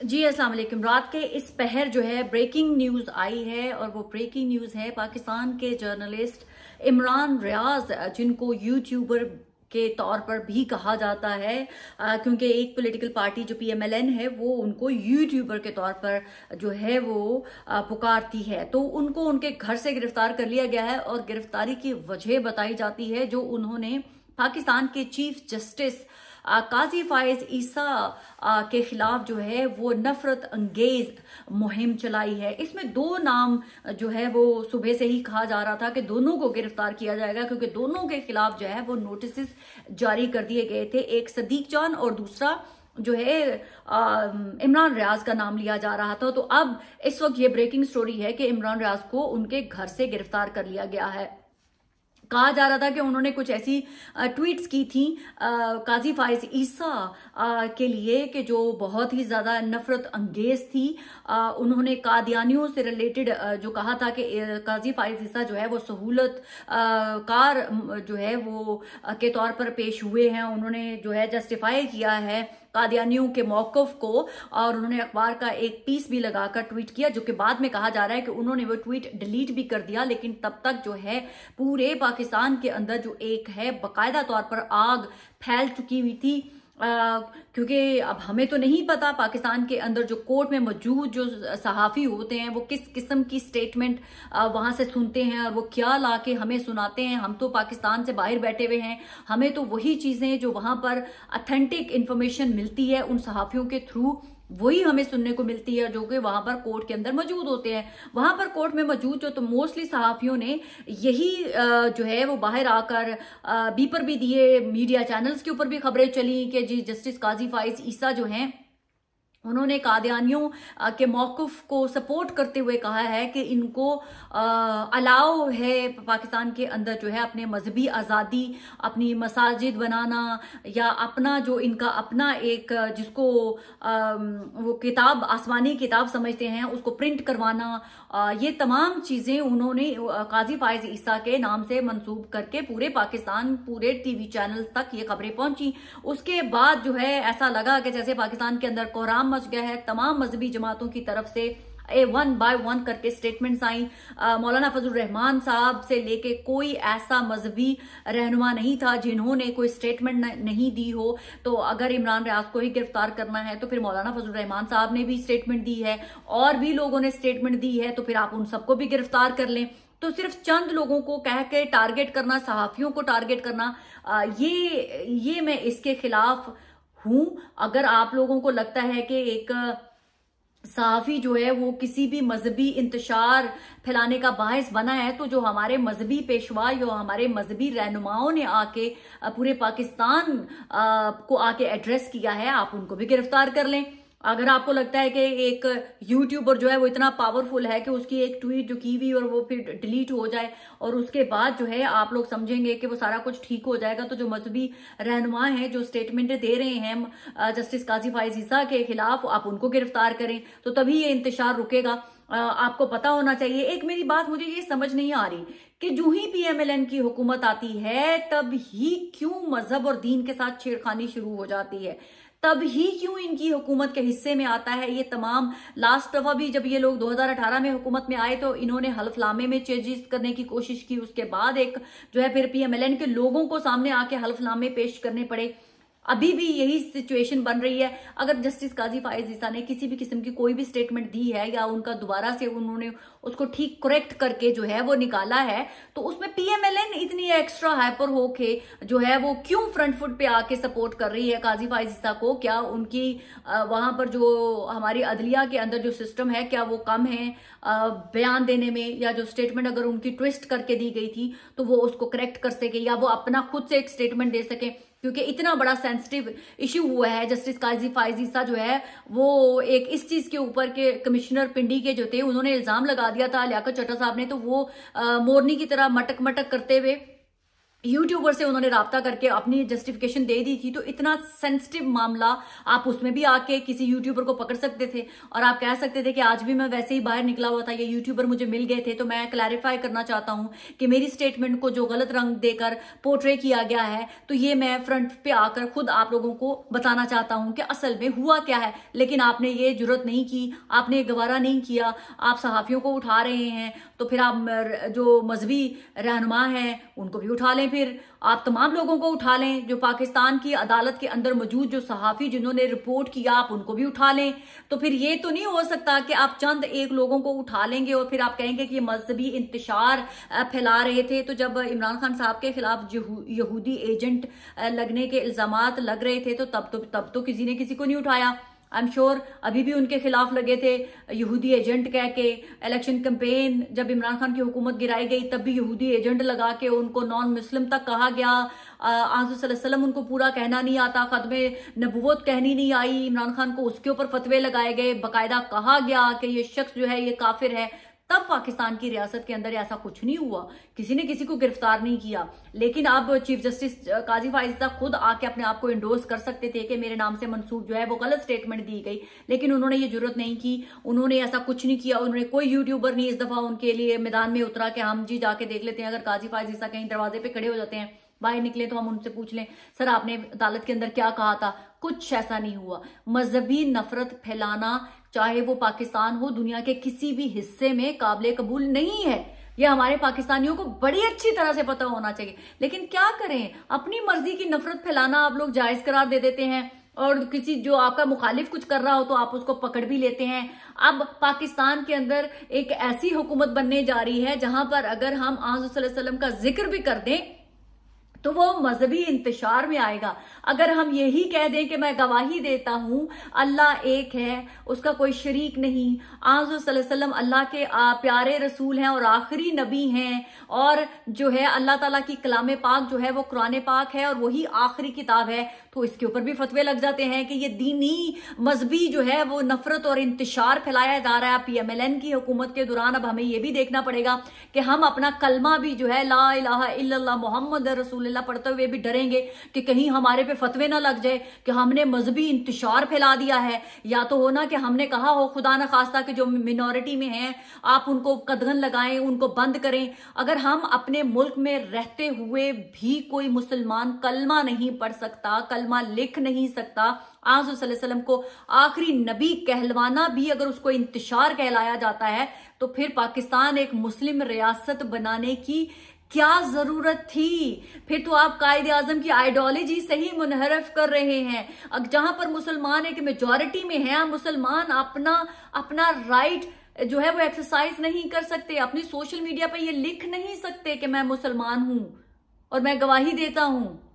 जी अस्सलाम वालेकुम। रात के इस पहर जो है ब्रेकिंग न्यूज़ आई है और वो ब्रेकिंग न्यूज़ है पाकिस्तान के जर्नलिस्ट इमरान रियाज जिनको यूट्यूबर के तौर पर भी कहा जाता है क्योंकि एक पॉलिटिकल पार्टी जो पीएमएलएन है वो उनको यूट्यूबर के तौर पर जो है वो आ, पुकारती है। तो उनको उनके घर से गिरफ़्तार कर लिया गया है और गिरफ्तारी की वजह बताई जाती है जो उन्होंने पाकिस्तान के चीफ जस्टिस काजी फायज ईसा के खिलाफ जो है वो नफरत अंगेज मुहिम चलाई है। इसमें दो नाम जो है वो सुबह से ही कहा जा रहा था कि दोनों को गिरफ़्तार किया जाएगा, क्योंकि दोनों के खिलाफ जो है वो नोटिस जारी कर दिए गए थे। एक सदीक जान और दूसरा जो है इमरान रियाज का नाम लिया जा रहा था। तो अब इस वक्त ये ब्रेकिंग स्टोरी है कि इमरान रियाज को उनके घर से गिरफ़्तार कर लिया गया है। कहा जा रहा था कि उन्होंने कुछ ऐसी ट्वीट्स की थी काजी फायज ईसा के लिए कि जो बहुत ही ज़्यादा नफरत अंगेज थी। आ, उन्होंने कादियानियों से रिलेटेड जो कहा था कि काजी फाइज ईसा जो है वो सहूलत कार जो है वो के तौर पर पेश हुए हैं। उन्होंने जो है जस्टिफाई किया है कादियानियों के मौकफ को, और उन्होंने अखबार का एक पीस भी लगाकर ट्वीट किया, जो कि बाद में कहा जा रहा है कि उन्होंने वो ट्वीट डिलीट भी कर दिया, लेकिन तब तक जो है, पूरे पाकिस्तान के अंदर जो एक है, बाकायदा तौर पर आग फैल चुकी हुई थी। क्योंकि अब हमें तो नहीं पता पाकिस्तान के अंदर जो कोर्ट में मौजूद जो सहाफ़ी होते हैं, वो किस किस्म की स्टेटमेंट वहाँ से सुनते हैं और वो क्या ला के हमें सुनाते हैं। हम तो पाकिस्तान से बाहर बैठे हुए हैं। हमें तो वही चीज़ें जो वहाँ पर अथेंटिक इन्फॉर्मेशन मिलती है उन सहाफ़ियों के थ्रू। वही हमें सुनने को मिलती है जो कि वहाँ पर कोर्ट के अंदर मौजूद होते हैं। वहाँ पर कोर्ट में मौजूद जो तो मोस्टली सहाफियों ने यही जो है वो बाहर आकर बीपर भी दिए मीडिया चैनल्स के ऊपर भी खबरें चली कि जी जस्टिस काजी फाइज ईसा जो हैं उन्होंने कादियानियों के मौकफ को सपोर्ट करते हुए कहा है कि इनको अलाव है पाकिस्तान के अंदर जो है अपने मजहबी आज़ादी, अपनी मसाजिद बनाना या अपना जो इनका अपना एक, जिसको वो किताब, आसमानी किताब समझते हैं, उसको प्रिंट करवाना ये तमाम चीज़ें उन्होंने काजी फायज ईसा के नाम से मंसूब करके पूरे पाकिस्तान, पूरे टीवी चैनल तक ये खबरें पहुँची। उसके बाद जो है ऐसा लगा कि जैसे पाकिस्तान के अंदर कोहराम मच गया है। तमाम मजहबी जमातों की तरफ़ से, ए वन बाय वन करके स्टेटमेंट्स आई। मौलाना फजल रहमान साहब से लेके कोई ऐसा मजहबी रहनुमा नहीं था जिन्होंने कोई स्टेटमेंट नहीं दी हो। तो अगर इमरान रियाज को ही गिरफ़्तार करना है तो फिर मौलाना फजल रहमान साहब ने भी स्टेटमेंट दी है। और भी लोगों ने स्टेटमेंट दी है तो फिर आप उन सबको भी गिरफ़्तार कर लें। तो सिर्फ़ चंद लोगों को कह के टारगेट करना, सहाफियों को टारगेट करना ये ये मैं इसके खिलाफ हूँ। अगर आप लोगों को लगता है कि एक सहाफी जो है वो किसी भी मजहबी इंतशार फैलाने का बायस बना है तो जो हमारे मजहबी पेशवा या हमारे मजहबी रहनुमाओं ने आके पूरे पाकिस्तान को आके एड्रेस किया है, आप उनको भी गिरफ़्तार कर लें। अगर आपको लगता है कि एक यूट्यूबर जो है वो इतना पावरफुल है कि उसकी एक ट्वीट जो की हुई और वो फिर डिलीट हो जाए और उसके बाद जो है आप लोग समझेंगे कि वो सारा कुछ ठीक हो जाएगा तो जो मजहबी रहनुमा हैं, जो स्टेटमेंट दे रहे हैं जस्टिस काजी फाइजीसा के खिलाफ, आप उनको गिरफ़्तार करें तो तभी ये इंतज़ार रुकेगा। आपको पता होना चाहिए, एक मेरी बात मुझे ये समझ नहीं आ रही कि जो ही पीएमएलएन की हुकूमत आती है, तब ही क्यों मज़हब और दीन के साथ छेड़खानी शुरू हो जाती है? तब ही क्यों इनकी हुकूमत के हिस्से में आता है? ये तमाम लास्ट दफ़ा भी जब ये लोग 2018 में हुकूमत में आए तो इन्होंने हल्फनामे में चेंजेस करने की कोशिश की। उसके बाद एक जो है फिर पीएमएलएन के लोगों को सामने आके हल्फनामे पेश करने पड़े। अभी भी यही सिचुएशन बन रही है। अगर जस्टिस काजी फायज ईसा ने किसी भी किस्म की कोई भी स्टेटमेंट दी है या उनका दोबारा से उन्होंने उसको ठीक करेक्ट करके जो है वो निकाला है तो उसमें पीएमएलएन इतनी एक्स्ट्रा हाइपर होके जो है वो क्यों फ्रंट फुट पे आके सपोर्ट कर रही है काजी फायज ईसा को? क्या उनकी वहाँ पर जो हमारी अदलिया के अंदर जो सिस्टम है, क्या वो कम है बयान देने में? या जो स्टेटमेंट अगर उनकी ट्विस्ट करके दी गई थी तो वो उसको करेक्ट कर सके या वो अपना खुद से एक स्टेटमेंट दे सके? क्योंकि इतना बड़ा सेंसिटिव इशू हुआ है जस्टिस काजी फायजीसा जो है, वो एक इस चीज़ के ऊपर के कमिश्नर पिंडी के जो थे, उन्होंने इल्ज़ाम लगा दिया था, लियाकत चट्टा साहब ने तो वो मोरनी की तरह मटक मटक करते हुए यूट्यूबर से उन्होंने रबता करके अपनी जस्टिफिकेशन दे दी थी तो इतना सेंसिटिव मामला आप उसमें भी आके किसी यूट्यूबर को पकड़ सकते थे और आप कह सकते थे कि आज भी मैं वैसे ही बाहर निकला हुआ था, ये यूट्यूबर मुझे मिल गए थे तो मैं क्लैरिफाई करना चाहता हूँ कि मेरी स्टेटमेंट को जो गलत रंग देकर पोर्ट्रे किया गया है तो ये मैं फ्रंट पे आकर खुद आप लोगों को बताना चाहता हूँ कि असल में हुआ क्या है। लेकिन आपने ये ज़रूरत नहीं की, आपने गवारा नहीं किया, आप सहाफियों को उठा रहे हैं तो फिर आप जो मजहबी रहनुमा हैं, उनको भी उठा लें फिर आप तमाम लोगों को उठा लें, जो पाकिस्तान की अदालत के अंदर मौजूद जो सहाफ़ी जिन्होंने रिपोर्ट किया, आप उनको भी उठा लें। तो फिर ये तो नहीं हो सकता कि आप चंद एक लोगों को उठा लेंगे और फिर आप कहेंगे कि ये मजहबी इंतशार फैला रहे थे। तो जब इमरान खान साहब के खिलाफ यहूदी एजेंट लगने के इल्ज़ाम लग रहे थे तो तब तो तब तो किसी ने किसी को नहीं उठाया। आई एम श्योर अभी भी उनके खिलाफ लगे थे यहूदी एजेंट कह के इलेक्शन कैंपेन जब इमरान खान की हुकूमत गिराई गई, तब भी यहूदी एजेंट लगा के उनको नॉन मुस्लिम तक कहा गया। आज़म उनको पूरा कहना नहीं आता, खत्म नबूत कहनी नहीं आई। इमरान खान को उसके ऊपर फतवे लगाए गए। बाकायदा कहा गया कि ये शख्स जो है, ये काफिर है। तब पाकिस्तान की रियासत के अंदर ऐसा कुछ नहीं हुआ। किसी ने किसी को गिरफ़्तार नहीं किया। लेकिन अब चीफ जस्टिस काजी फाइजा खुद आके अपने आप को इंडोर्स कर सकते थे कि मेरे नाम से मनसूख जो है वो गलत स्टेटमेंट दी गई। लेकिन उन्होंने ये ज़रूरत नहीं की। उन्होंने ऐसा कुछ नहीं किया। उन्होंने कोई यूट्यूबर नहीं इस दफ़ा उनके लिए मैदान में उतरा कि हम जी जाके देख लेते हैं। अगर काजी फाइजा कहीं दरवाजे पे खड़े हो जाते हैं, बाहर निकले तो हम उनसे पूछ लें, सर, आपने अदालत के अंदर क्या कहा था? कुछ ऐसा नहीं हुआ। मजहबी नफरत फैलाना चाहे वो पाकिस्तान हो, दुनिया के किसी भी हिस्से में काबिल कबूल नहीं है। ये हमारे पाकिस्तानियों को बड़ी अच्छी तरह से पता होना चाहिए। लेकिन क्या करें? अपनी मर्ज़ी की नफरत फैलाना आप लोग जायज़ करार दे देते हैं। और किसी जो आपका मुखालिफ कुछ कर रहा हो तो आप उसको पकड़ भी लेते हैं। अब पाकिस्तान के अंदर एक ऐसी हुकूमत बनने जा रही है जहाँ पर अगर हम आज का ज़िक्र भी कर दें तो वो मजहबी इंतशार में आएगा। अगर हम यही कह दें कि मैं गवाही देता हूँ, अल्लाह एक है, उसका कोई शरीक नहीं। आज़म अल्लाह के प्यारे रसूल हैं और आखिरी नबी हैं और जो है अल्लाह ताला की कलाम पाक जो है वो कुरान पाक है और वही आखिरी किताब है। तो इसके ऊपर भी फतवे लग जाते हैं कि ये दीनी मजहबी जो है वो नफरत और इंतशार फैलाया जा रहा है। पीएमएलएन की हुकूमत के दौरान अब हमें ये भी देखना पड़ेगा कि हम अपना कलमा भी जो है, ला मोहम्मद रसूल पढ़ते हुए भी डरेंगे कि कहीं हमारे पे फतवे ना लग जाए कि हमने मजहबी इंतशार फैला दिया है। या तो होना कि हमने कहा हो, खुदा न खास्ता कि जो मिनोरिटी में है, आप उनको कदगन लगाएँ, उनको बंद करें। अगर हम अपने मुल्क में रहते हुए भी कोई मुसलमान कलमा नहीं पढ़ सकता, कलमा लिख नहीं सकता आज़म को आखिरी नबी कहलवाना भी अगर उसको इंतशार कहलाया जाता है तो फिर पाकिस्तान एक मुस्लिम रियासत बनाने की क्या ज़रूरत थी? फिर तो आप कायदे आज़म की आइडियोलॉजी से ही मुनहरफ कर रहे हैं। अब जहाँ पर मुसलमान एक मेजोरिटी में है मुसलमान अपना अपना राइट जो है वो एक्सरसाइज नहीं कर सकते। अपनी सोशल मीडिया पर ये लिख नहीं सकते कि मैं मुसलमान हूँ और मैं गवाही देता हूँ।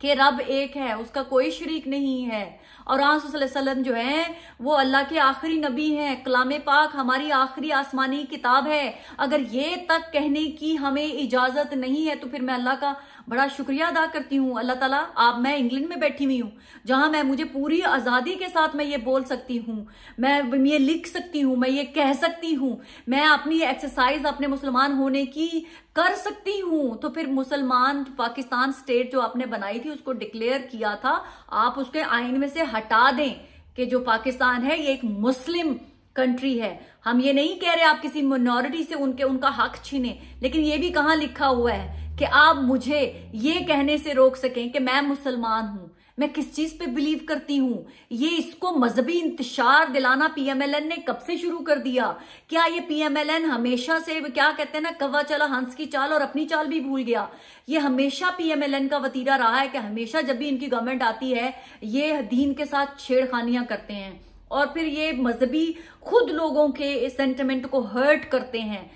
कि रब एक है, उसका कोई शरीक नहीं है। और वसल्लम जो है, वो अल्लाह के आखिरी नबी हैं, कलाम पाक, हमारी आखिरी आसमानी किताब है। अगर ये तक कहने की हमें इजाज़त नहीं है तो फिर मैं अल्लाह का बड़ा शुक्रिया अदा करती हूँ, अल्लाह ताला, आप, मैं इंग्लैंड में बैठी हुई हूँ, जहाँ मैं, मुझे पूरी आज़ादी के साथ मैं ये बोल सकती हूँ, मैं ये लिख सकती हूँ, मैं ये कह सकती हूँ, मैं अपनी एक्सरसाइज अपने मुसलमान होने की कर सकती हूँ। तो फिर मुसलमान, पाकिस्तान स्टेट जो आपने बनाई थी, उसको डिक्लेयर किया था, आप उसके आइन में से हटा दें कि जो पाकिस्तान है, ये एक मुस्लिम कंट्री है। हम ये नहीं कह रहे आप किसी मिनोरिटी से उनके, उनका हक छीने, लेकिन ये भी कहाँ लिखा हुआ है कि आप मुझे ये कहने से रोक सकें कि मैं मुसलमान हूँ, मैं किस चीज़ पे बिलीव करती हूँ। ये इसको मजहबी इंतशार दिलाना पीएमएलएन ने कब से शुरू कर दिया? क्या ये पीएमएलएन हमेशा से, क्या कहते हैं ना कवा चला, हंस की चाल और अपनी चाल भी भूल गया? ये हमेशा पीएमएलएन का वतीरा रहा है कि हमेशा जब भी इनकी गवर्नमेंट आती है, ये दीन के साथ छेड़खानियाँ करते हैं। और फिर ये मजहबी खुद लोगों के सेंटिमेंट को हर्ट करते हैं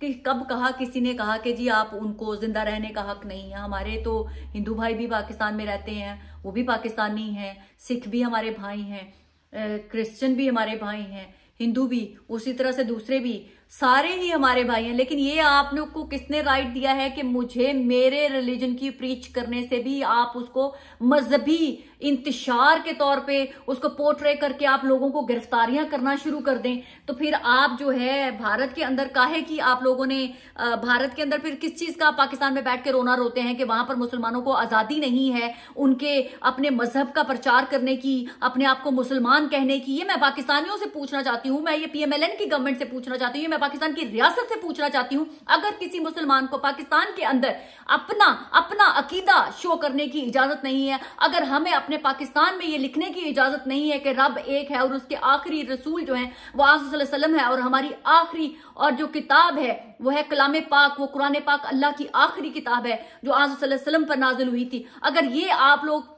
कि कब कहा किसी ने कहा कि जी आप उनको ज़िंदा रहने का हक नहीं है। हमारे तो हिंदू भाई भी पाकिस्तान में रहते हैं, वो भी पाकिस्तानी हैं, सिख भी हमारे भाई हैं क्रिश्चियन भी हमारे भाई हैं, हिंदू भी, उसी तरह से दूसरे भी सारे ही हमारे भाई हैं, लेकिन ये आप लोग को किसने राइट दिया है कि मुझे मेरे रिलीजन की प्रीच करने से भी आप उसको मजहबी इंतशार के तौर पे उसको पोर्ट्रे करके आप लोगों को गिरफ्तारियाँ करना शुरू कर दें। तो फिर आप जो है, भारत के अंदर काहे कि आप लोगों ने भारत के अंदर फिर किस चीज़ का पाकिस्तान में बैठ के रोना रोते हैं कि वहाँ पर मुसलमानों को आज़ादी नहीं है, उनके अपने मज़हब का प्रचार करने की, अपने आप को मुसलमान कहने की, ये मैं पाकिस्तानियों से पूछना चाहती हूँ, मैं ये पीएमएलएन की गवर्नमेंट से पूछना चाहती हूँ मैं पाकिस्तान की रियासत से पूछना चाहती हूँ, अगर किसी मुसलमान को पाकिस्तान के अंदर अपना अपना अकीदा शो करने की इजाज़त नहीं है, अगर हमें अपने पाकिस्तान में ये लिखने की इजाज़त नहीं है कि रब एक है और उसके आखिरी रसूल जो है, वो आसम है और हमारी आखिरी और जो किताब है, वो है कलाम पाक, वो कुरान पाक अल्लाह की आखिरी किताब है, जो आसम पर नाजिल हुई थी। अगर ये आप लोग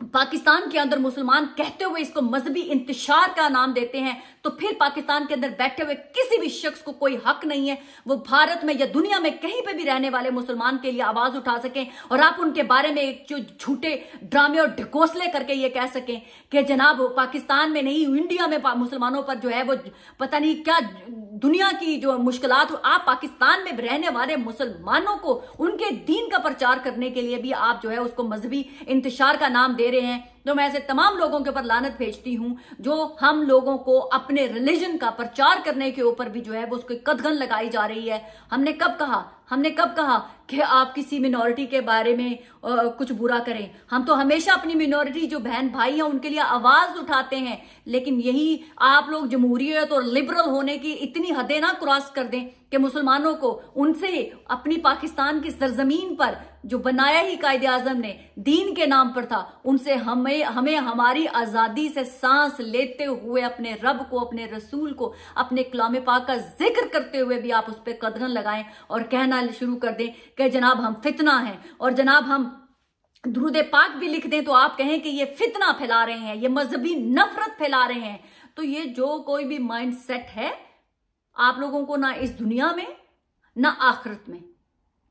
पाकिस्तान के अंदर मुसलमान कहते हुए इसको मजहबी इंतशार का नाम देते हैं तो फिर पाकिस्तान के अंदर बैठे हुए किसी भी शख्स को कोई हक नहीं है। वो भारत में या दुनिया में कहीं पे भी रहने वाले मुसलमान के लिए आवाज़ उठा सकें और आप उनके बारे में एक जो झूठे ड्रामे और ढकोसले करके ये कह सकें कि जनाब पाकिस्तान में नहीं, इंडिया में मुसलमानों पर जो है वो पता नहीं क्या दुनिया की जो मुश्किल आप पाकिस्तान में रहने वाले मुसलमानों को उनके दीन का प्रचार करने के लिए भी आप जो है उसको मजहबी इंतज़ार का नाम दे रहे हैं। तो मैं ऐसे तमाम लोगों के ऊपर लानत भेजती हूँ, जो हम लोगों को अपने रिलीजन का प्रचार करने के ऊपर भी जो है वो उसकी कदगन लगाई जा रही है। हमने कब कहा? हमने कब कहा कि आप किसी मिनोरिटी के बारे में आ, कुछ बुरा करें। हम तो हमेशा अपनी मिनोरिटी जो बहन भाई हैं उनके लिए आवाज़ उठाते हैं। लेकिन यही आप लोग जमहूरियत और लिबरल होने की इतनी हदें ना क्रॉस कर दें कि मुसलमानों को उनसे अपनी पाकिस्तान की सरजमीन पर जो बनाया ही कायद आज़म ने दीन के नाम पर था उनसे हमें हमें हमारी आज़ादी से सांस लेते हुए अपने रब को अपने रसूल को अपने कलाम पाक का ज़िक्र करते हुए भी आप उस पर कदरन लगाएँ और कहना शुरू कर दें कि जनाब हम फितना हैं। और जनाब हम द्रुद पाक भी लिख दें तो आप कहें कि ये फितना फैला रहे हैं, ये मजहबी नफरत फैला रहे हैं। तो ये जो कोई भी माइंड सेट है, आप लोगों को ना इस दुनिया में, ना आखिरत में,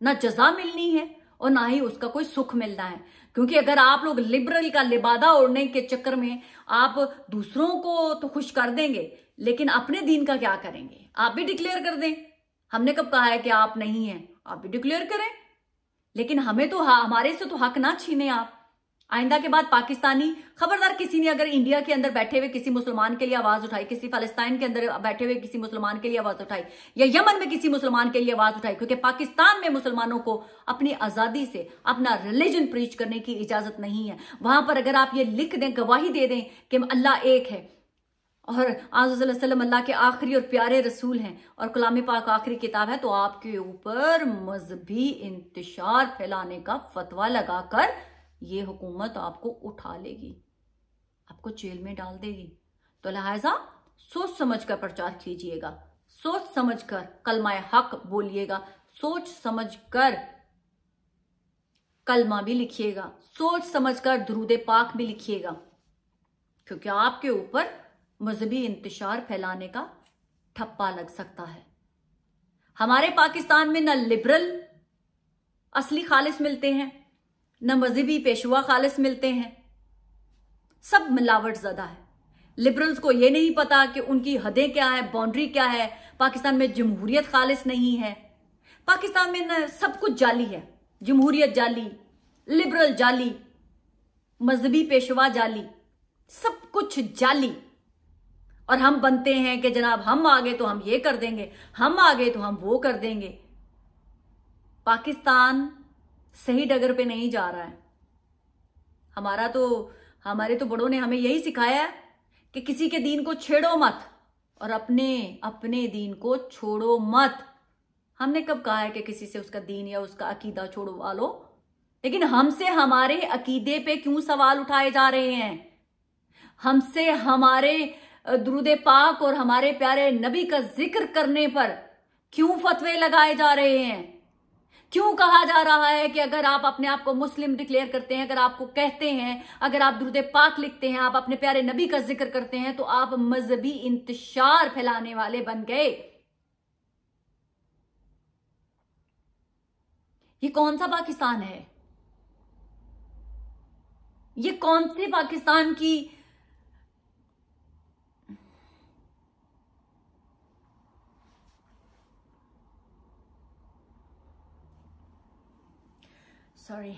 ना जजा मिलनी है और ना ही उसका कोई सुख मिलना है। क्योंकि अगर आप लोग लिबरल का लिबादा ओढ़ने के चक्कर में आप दूसरों को तो खुश कर देंगे, लेकिन अपने दीन का क्या करेंगे? आप भी डिक्लेयर कर दें। हमने कब कहा है कि आप नहीं हैं? आप भी डिक्लेयर करें। लेकिन हमें तो हा, हमारे से तो हक ना छीने आप। आइंदा के बाद पाकिस्तानी खबरदार किसी ने अगर इंडिया के अंदर बैठे हुए किसी मुसलमान के लिए आवाज़ उठाई किसी फलस्ताइन के अंदर बैठे हुए किसी मुसलमान के लिए आवाज़ उठाई या यमन में किसी मुसलमान के लिए आवाज़ उठाई क्योंकि पाकिस्तान में मुसलमानों को अपनी आज़ादी से अपना रिलीजन प्रीच करने की इजाज़त नहीं है। वहाँ पर अगर आप ये लिख दें गवाही दे दें कि अल्लाह एक है और आज़म अल्लाह के आखिरी और प्यारे रसूल हैं और कलाम पाक आखिरी किताब है तो आपके ऊपर मजहबी इंतशार फैलाने का फतवा लगाकर ये हुकूमत आपको उठा लेगी, आपको जेल में डाल देगी। तो लिहाजा सोच समझ कर प्रचार कीजिएगा, सोच समझकर कलमाए हक बोलिएगा, सोच समझकर कलमा भी लिखिएगा, सोच समझकर दरूद पाक भी लिखिएगा, क्योंकि आपके ऊपर मजहबी इंतशार फैलाने का ठप्पा लग सकता है। हमारे पाकिस्तान में न लिबरल असली खालिस मिलते हैं, न मजहबी पेशवा खालिस मिलते हैं। सब मिलावट ज़्यादा है। लिबरल्स को यह नहीं पता कि उनकी हदें क्या है बाउंड्री क्या है। पाकिस्तान में जमहूरियत खालिस नहीं है। पाकिस्तान में न सब कुछ जाली है। जमहूरियत जाली लिबरल जाली, मजहबी पेशवा जाली, सब कुछ जाली। और हम बनते हैं कि जनाब हम आगे तो हम ये कर देंगे, हम आगे तो हम वो कर देंगे। पाकिस्तान सही डगर पे नहीं जा रहा है। हमारा तो हमारे तो बड़ों ने हमें यही सिखाया है कि किसी के दीन को छेड़ो मत और अपने अपने दीन को छोड़ो मत। हमने कब कहा है कि किसी से उसका दीन या उसका अकीदा छोड़वा लो लेकिन हमसे हमारे अकीदे पे क्यों सवाल उठाए जा रहे हैं? हमसे हमारे द्रुद पाक और हमारे प्यारे नबी का ज़िक्र करने पर क्यों फतवे लगाए जा रहे हैं? क्यों कहा जा रहा है कि अगर आप अपने आप को मुस्लिम डिक्लेयर करते हैं, अगर आपको कहते हैं, अगर आप दुरुद पाक लिखते हैं, आप अपने प्यारे नबी का ज़िक्र करते हैं तो आप मजहबी इंतशार फैलाने वाले बन गए। ये कौन सा पाकिस्तान है? ये कौन से पाकिस्तान की सॉरी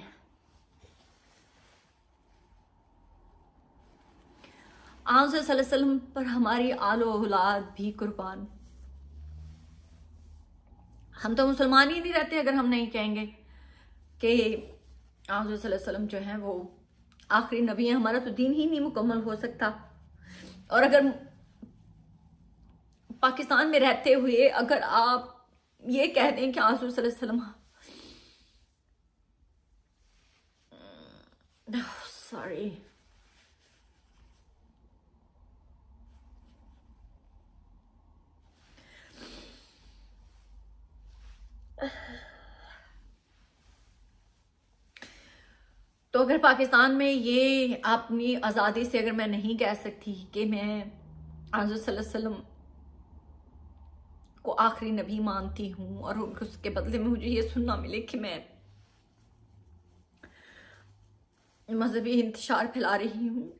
आसम पर हमारी आलो औलाद भी कुर्बान। हम तो मुसलमान ही नहीं रहते अगर हम नहीं कहेंगे कि आसम जो है वो आखिरी नबी है, हमारा तो दीन ही नहीं मुकम्मल हो सकता। और अगर पाकिस्तान में रहते हुए अगर आप ये कह दें कि आसम सॉरी तो अगर पाकिस्तान में ये अपनी आज़ादी से अगर मैं नहीं कह सकती कि मैं आज़म को आखिरी नबी मानती हूँ और उसके बदले में मुझे ये सुनना मिले कि मैं मजहबी इंतशार फैला रही हूँ।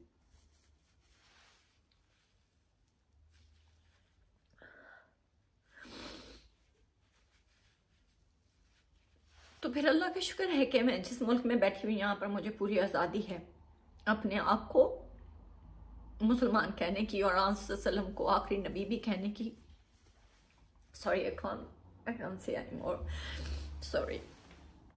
तो फिर अल्लाह का शुक्र है कि मैं जिस मुल्क में बैठी हुई यहाँ पर मुझे पूरी आज़ादी है। अपने आप को मुसलमान कहने की और आसम को आखिरी नबी भी कहने की। Sorry I can't I can't say any more sorry